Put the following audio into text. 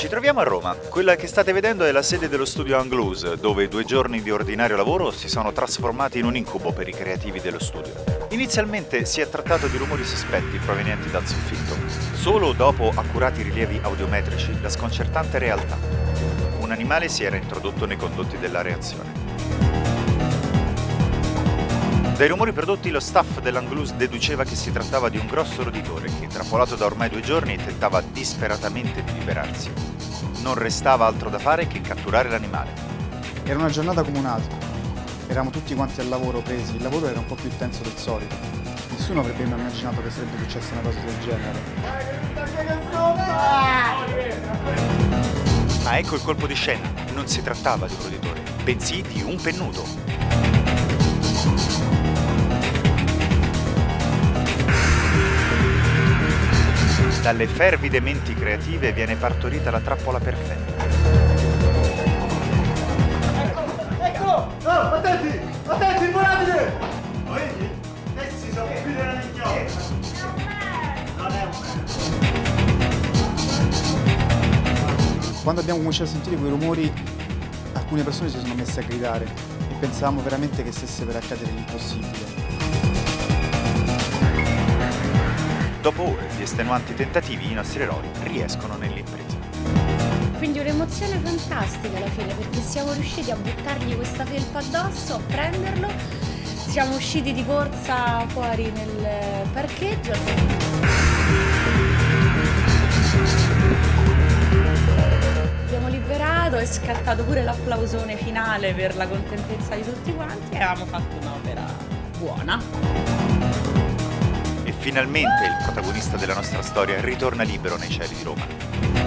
Ci troviamo a Roma. Quella che state vedendo è la sede dello studio Anglus, dove due giorni di ordinario lavoro si sono trasformati in un incubo per i creativi dello studio. Inizialmente si è trattato di rumori sospetti provenienti dal soffitto. Solo dopo accurati rilievi audiometrici, la sconcertante realtà. Un animale si era introdotto nei condotti della reazione. Dai rumori prodotti lo staff dell'Anglus deduceva che si trattava di un grosso roditore che, trapolato da ormai due giorni, tentava disperatamente di liberarsi. Non restava altro da fare che catturare l'animale. Era una giornata come un'altra. Eravamo tutti quanti al lavoro presi, il lavoro era un po' più intenso del solito. Nessuno avrebbe mai immaginato che sarebbe successa una cosa del genere. Ma ecco il colpo di scena. Non si trattava di un roditore, bensì di un pennuto. Dalle fervide menti creative viene partorita la trappola perfetta. Eccolo! No, attenti! Attenti, volatile! Lo vedi? Essi sono più della minchiota! Non è un Quando abbiamo cominciato a sentire quei rumori, alcune persone si sono messe a gridare e pensavamo veramente che stesse per accadere l'impossibile. Dopo ore di estenuanti tentativi, i nostri eroi riescono nell'impresa. Quindi un'emozione fantastica alla fine perché siamo riusciti a buttargli questa felpa addosso, a prenderlo, siamo usciti di corsa fuori nel parcheggio. Abbiamo liberato, è scattato pure l'applausone finale per la contentezza di tutti quanti e avevamo fatto un'opera buona. Finalmente il protagonista della nostra storia ritorna libero nei cieli di Roma.